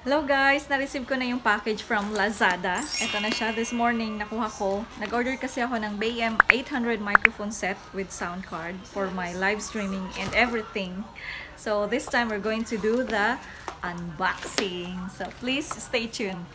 Hello guys! Na-receive ko na yung package from Lazada. Ito na siya. This morning, nakuha ko. Nag-order kasi ako ng BM 800 microphone set with sound card for my live streaming and everything. So this time, we're going to do the unboxing. So please stay tuned.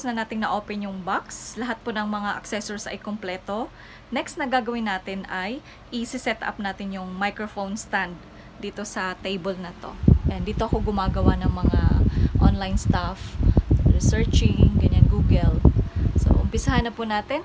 Tapos na nating na-open yung box, lahat po ng mga accessories ay kompleto. Next na gagawin natin ay i-set up natin yung microphone stand dito sa table na to. And dito ako gumagawa ng mga online stuff, researching, ganyan, Google. So, umpisahan na po natin.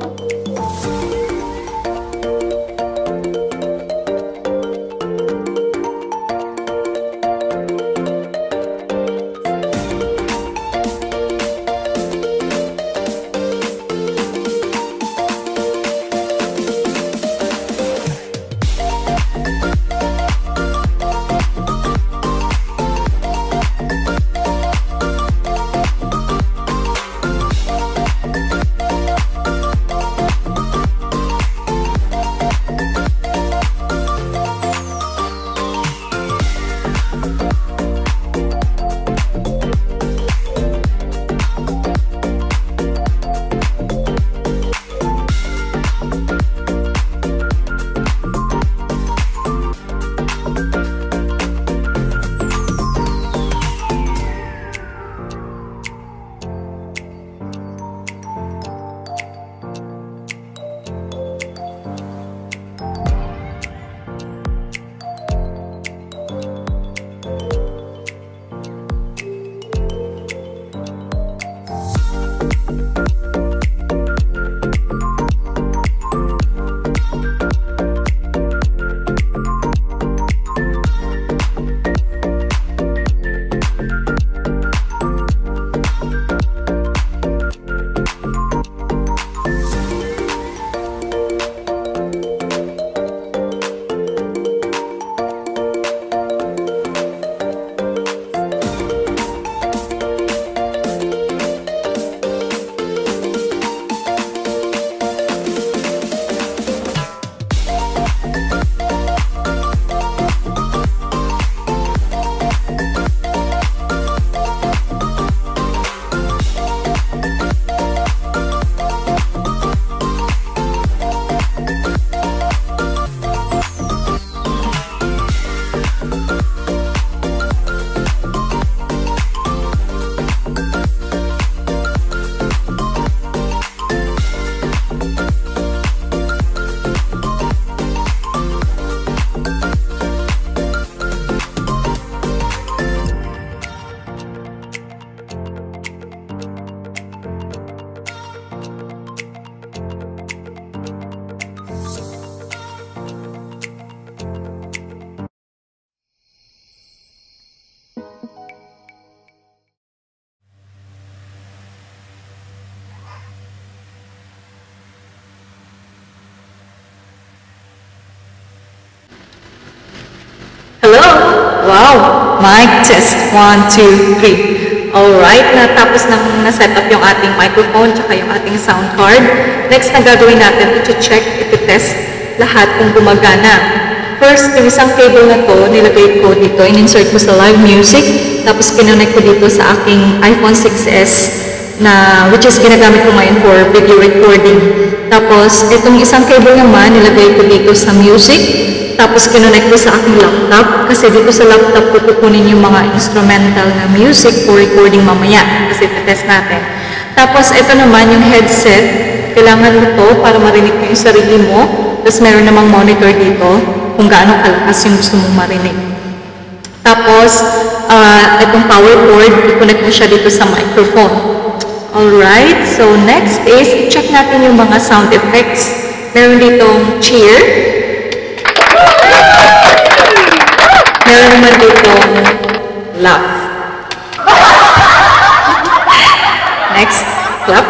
Hello? Wow! Mic test. One, two, three. Alright, natapos nang na-set up yung ating microphone tsaka yung ating sound card. Next na gagawin natin, ito-check, ito-test lahat kung gumagana. First, yung isang cable na to, nilagay ko dito, in-insert ko sa live music, tapos kinonect ko dito sa aking iPhone 6s na which is ginagamit ko ngayon for video recording. Tapos, itong isang cable naman, nilagay ko dito sa music, tapos kinonect ko sa aking laptop kasi dito sa laptop ko kukunin yung mga instrumental na music for recording mamaya kasi test natin. Tapos ito naman yung headset. Kailangan mo to para marinig mo yung sarili mo. Tapos meron namang monitor dito kung gaano kalakas yung gusto mong marinig. Tapos, uh, itong power cord, i-connect mo siya dito sa microphone. Alright, so next is, check natin yung mga sound effects. Meron ditong cheer, Meron naman dito laugh. Next, clap.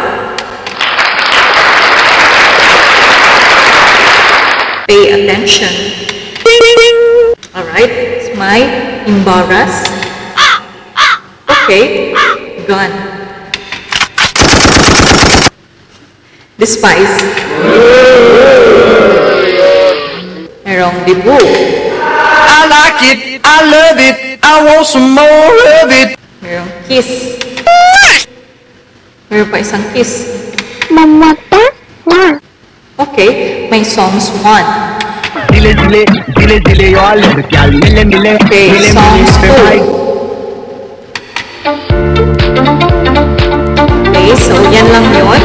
Pay attention. Alright, smile, embarrass. Okay, gone. Despise. Merong dibu. I love it. I want some more of it. Girl, kiss. Meron pa isang kiss. Mamata na. Okay, may songs one. Dile dile, dile dile yo alam kyal mile mile. Okay, mile, songs mile, two. Okay, so yan lang yun.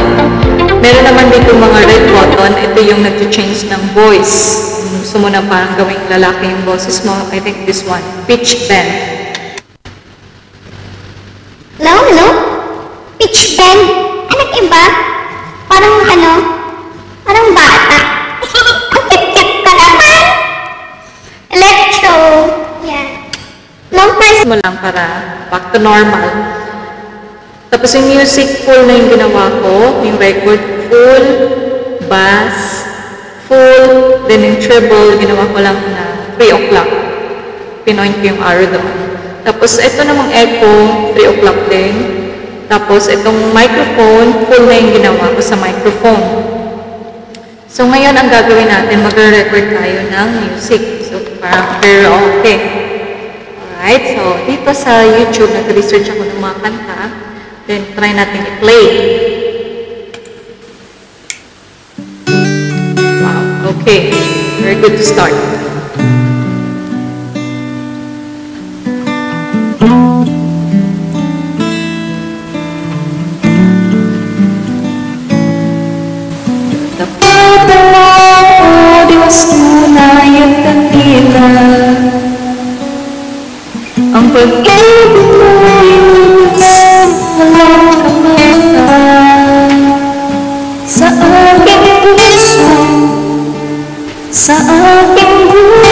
Meron naman dito mga red button. Ito yung nag-change ng voice. Gusto mo na parang gawing lalaki yung boses mo. I think this one. Pitch bend. Hello, hello? Pitch bend. Anak iba? Parang ano? Parang bata. Ang kip-kip ka naman. Electro. Yan. Long press. mo lang para back to normal. Tapos yung music, full na yung ginawa ko. Yung record, full. Bass, full. Then yung treble, ginawa ko lang na 3 o'clock. Pinoint ko yung arrow doon. Tapos ito namang echo, 3 o'clock din. Tapos itong microphone, full na yung ginawa ko sa microphone. So ngayon ang gagawin natin, magre-record tayo ng music. So parang very okay. Alright, so dito sa YouTube, nag-research ako ng mga kanta. Then, try natin i-play. Okay. Very good to start. Tapat mo, o Diyos tunay at dakila. Ang pag-ibig sa aking buhay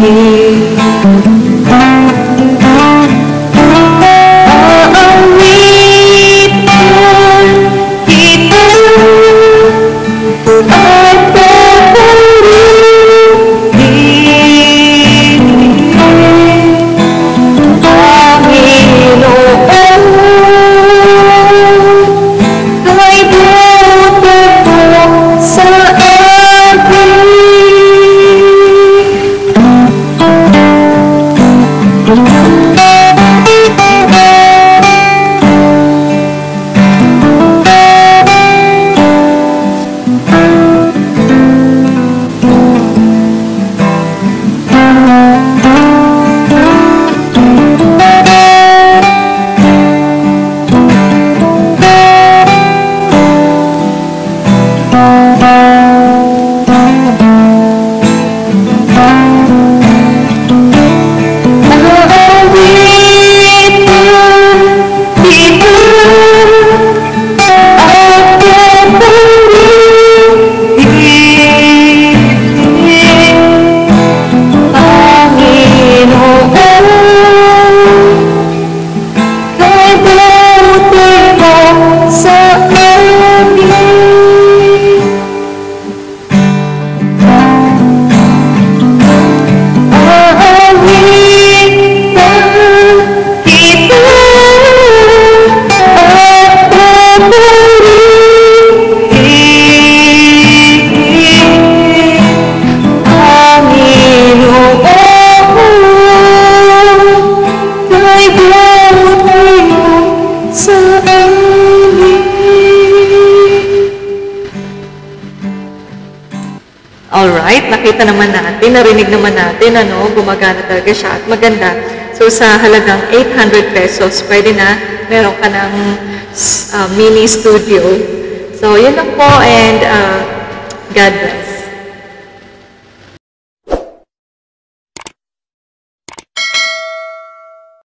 me. Sa Alright, nakita naman natin, narinig naman natin, ano, gumagana talaga siya at maganda. So, sa halagang 800 pesos, pwede na, meron ka ng uh, mini studio. So, yun lang po and uh, God bless.